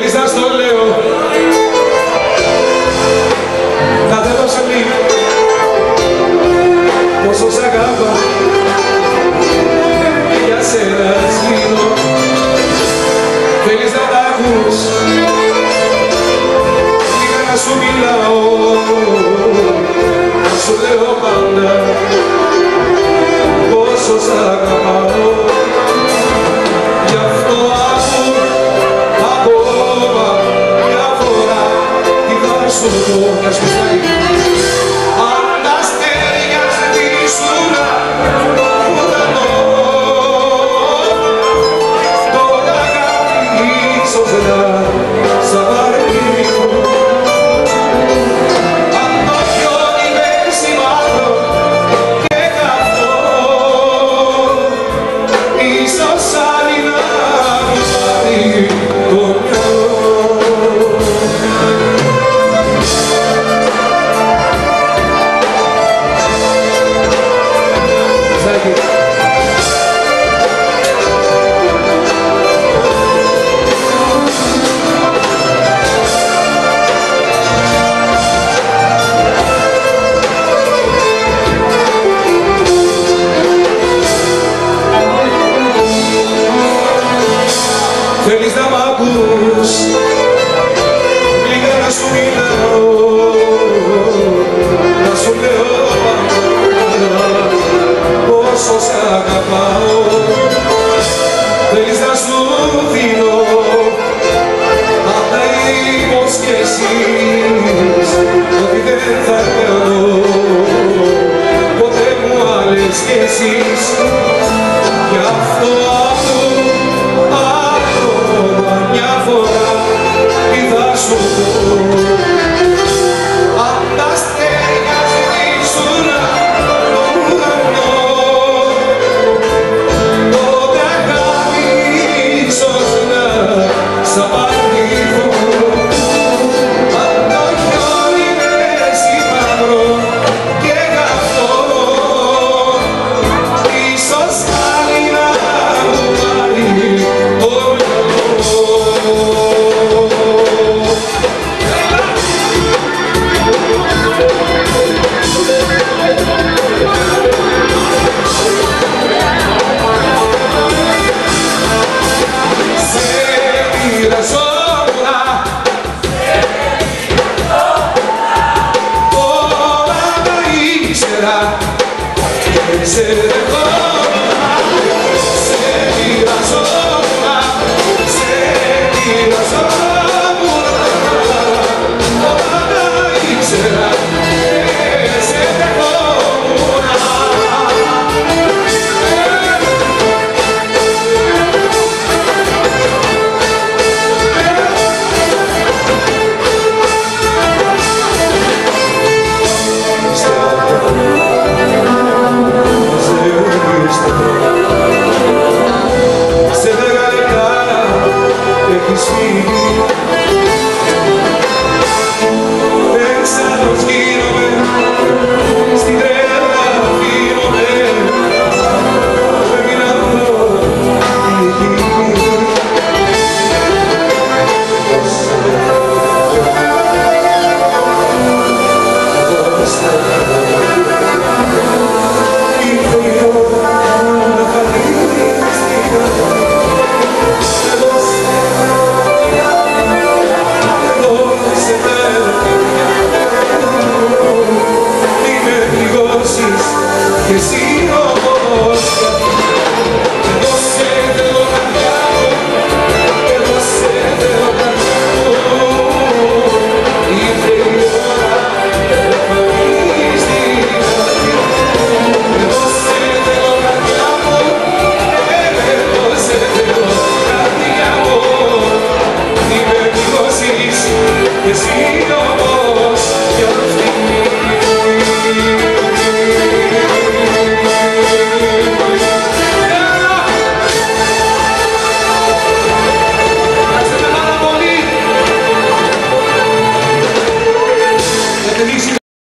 θέλεις να στο λέω. Να θέλω σε λίγο Πόσο σ' αγάπα Για σένα σβήνω Θέλεις να τα ακούς. Λίγα να σου μιλάω. Σου λέω πάντα Πόσο σ' αγαπάω. Só se acabar to the see.